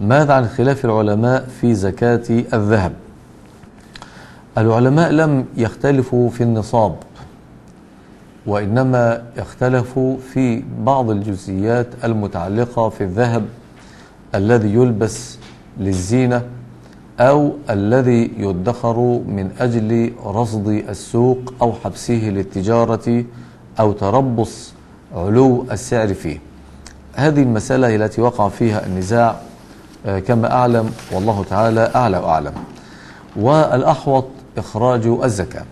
ماذا عن خلاف العلماء في زكاة الذهب؟ العلماء لم يختلفوا في النصاب وإنما اختلفوا في بعض الجزئيات المتعلقة في الذهب الذي يلبس للزينة أو الذي يدخر من أجل رصد السوق أو حبسه للتجارة أو تربص علو السعر فيه. هذه المسألة التي وقع فيها النزاع كما أعلم والله تعالى أعلى وأعلم. والأحوط إخراج الزكاة.